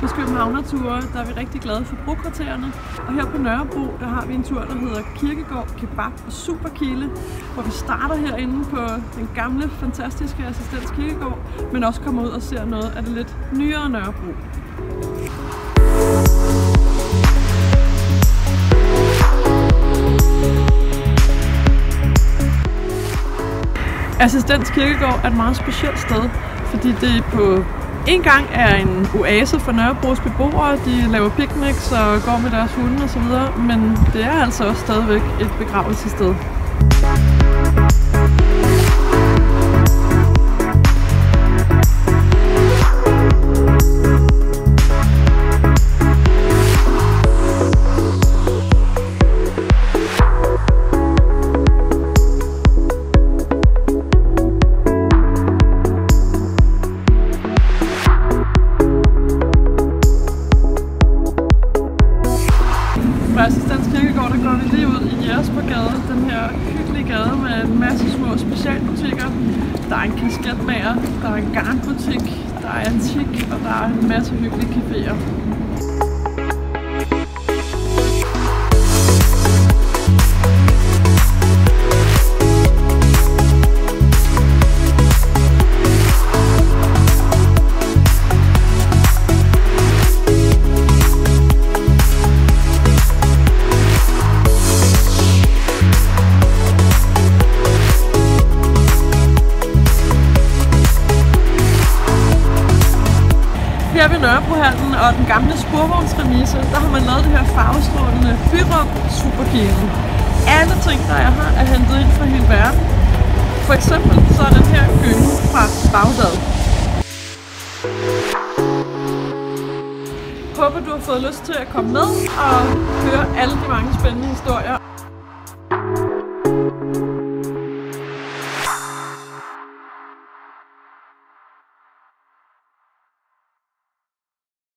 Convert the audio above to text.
På Københavnerture, der er vi rigtig glade for brokvartererne. Og her på Nørrebro, der har vi en tur, der hedder Kirkegård, Kebab og Superkile, hvor vi starter herinde på den gamle, fantastiske Assistens Kirkegård, men også kommer ud og ser noget af det lidt nyere Nørrebro. Assistens Kirkegård er et meget specielt sted, fordi det er på en gang er en oase for Nørrebros beboere. De laver picnics og går med deres hunde osv., men det er altså også stadigvæk et begravelsessted. Kommer vi lige ud i Jespergade, den her hyggelige gade med en masse små specialbutikker. Der er en kasketmager, der er en garnbutik, der er antik, og der er en masse hyggelige caféer. Her ved Nørrebrohallen og den gamle sporvognsremise, der har man lavet det her farvestrålende byrum Superkilen. Alle ting, der jeg har, er hentet ind fra hele verden. For eksempel så er den her gynge fra Bagdad. Håber du har fået lyst til at komme med og høre alle de mange spændende historier.